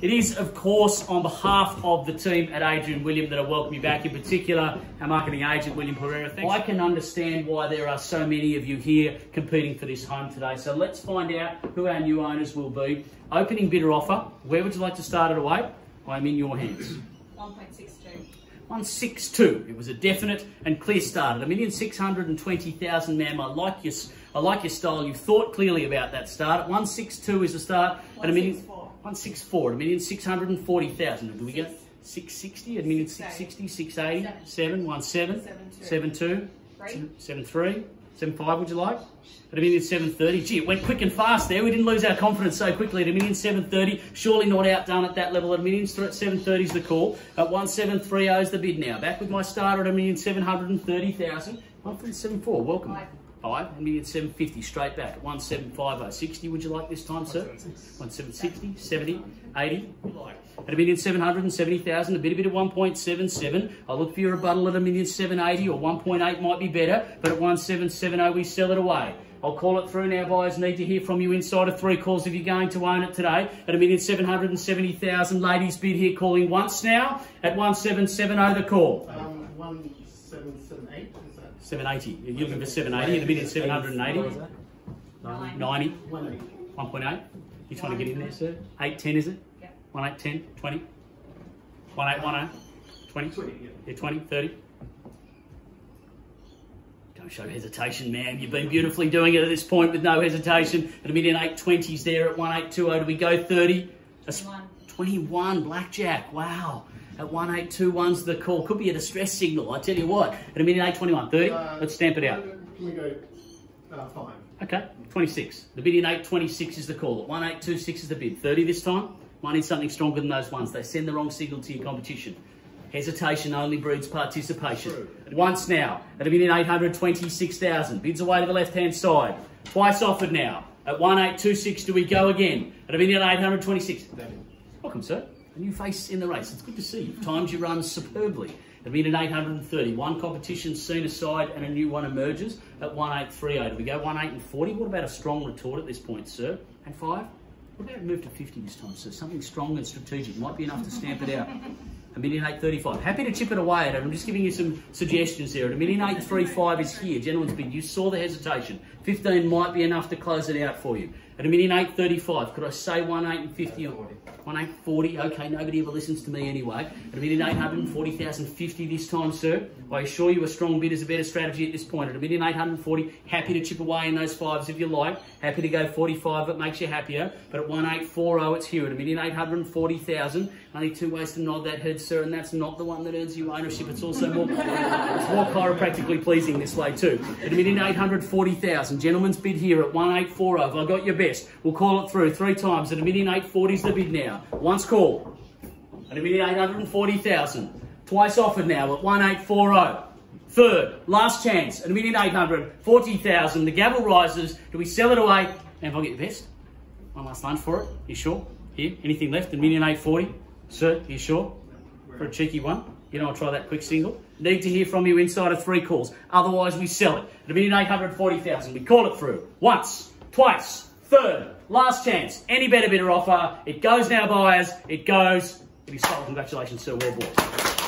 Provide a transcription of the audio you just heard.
It is, of course, on behalf of the team at Adrian William that I welcome you back, in particular our marketing agent, William Pereira. Thanks. I can understand why there are so many of you here competing for this home today. So let's find out who our new owners will be. Opening bidder offer. Where would you like to start it away? I'm in your hands. 1.62. 162. It was a definite and clear start at a million six hundred and twenty thousand, ma'am. I like your, I like your style. You've thought clearly about that start. At 162 is the start at a million. 164 at a million six hundred and forty thousand. Do we get 660 at a million six sixty, six eighty, seven, one seven, seven two, Three. seven three, seven five. Would you like? At a million seven thirty. Gee, it went quick and fast there. We didn't lose our confidence so quickly. At a million seven thirty, surely not outdone at that level. At a million seven thirty is the call. At one seven three zero is the bid now. Back with my starter at a million seven hundred and thirty thousand. One three seven four. Welcome. Five. Five, a million seven fifty straight back at one seven five oh. Would you like this time, sir? One seven sixty, seventy, eighty. At a million seven hundred and seventy thousand, a bit a bit of one point seven seven. I'll look for your rebuttal at a million seven eighty or one point eight might be better, but at one seven seven oh we sell it away. I'll call it through now, buyers. Need to hear from you inside of three calls if you're going to own it today. At a million seven hundred and seventy thousand, ladies bid here calling once now at one seven seven oh the call. Um, one seven seven eight. Is that 780. You're looking for 780 at a million seven hundred and eighty. Nine. 90. one eight? 1.8. You're trying to get in there, sir? 810 is it? Yep. 1 8 10 20. 1 8 1 20. Twenty. Yeah. Yeah, 20 30. Don't show hesitation, man. You've been beautifully doing it at this point with no hesitation. At a million eight twenties there at 1820. Do we go 30? 21. 21 blackjack. Wow. At 1821's the call. Could be a distress signal. I tell you what. At a million eight twenty-one. 30. Uh, Let's stamp it out. Can we go uh, five? Okay, 26. The bid in 826 is the call. At 1826 is the bid. 30 this time. Might need something stronger than those ones. They send the wrong signal to your competition. Hesitation only breeds participation. Once now, at a in 826,000. Bids away to the left-hand side. Twice offered now. At 1826 do we go again? At a in 826. Welcome, sir. A new face in the race. It's good to see you. Times you run superbly. At minute 830, one competition seen aside and a new one emerges at 1838. We go 18 and 40. What about a strong retort at this point, sir? And five? What about move to 50 this time, sir? Something strong and strategic. Might be enough to stamp it out. A million eight thirty-five. Happy to chip it away at it. I'm just giving you some suggestions there. At a million eight three five is here. Gentlemen's bid. You saw the hesitation. Fifteen might be enough to close it out for you. At a eight thirty-five. Could I say one eight and fifty or one eight forty? Okay, nobody ever listens to me anyway. At a thousand fifty this time, sir. I assure you a strong bid is a better strategy at this point. At a million eight hundred and forty, happy to chip away in those fives if you like. Happy to go forty-five if it makes you happier. But at one eight four oh, it's here. At a forty thousand. Only two ways to nod that head, sir, and that's not the one that earns you ownership. It's also more, it's more chiropractically pleasing this way too. At a forty thousand, gentlemen's bid here at one eight four oh. If I got your best, we'll call it through three times. At a million eight forty's the bid now. Once call. At a million eight hundred forty thousand. Twice offered now at one eight four oh. Third, last chance at a million eight hundred forty thousand. The gavel rises. Do we sell it away? And if I get your best, one last lunch for it. You sure? Here, anything left? A million eight forty. Sir, you sure? For a cheeky one. You know, I'll try that quick single. Need to hear from you inside of three calls. Otherwise, we sell it at a million eight hundred forty thousand. We call it through once, twice, third, last chance. Any better bidder offer. It goes now, buyers. It goes. It is sold. Congratulations, sir. Well bought.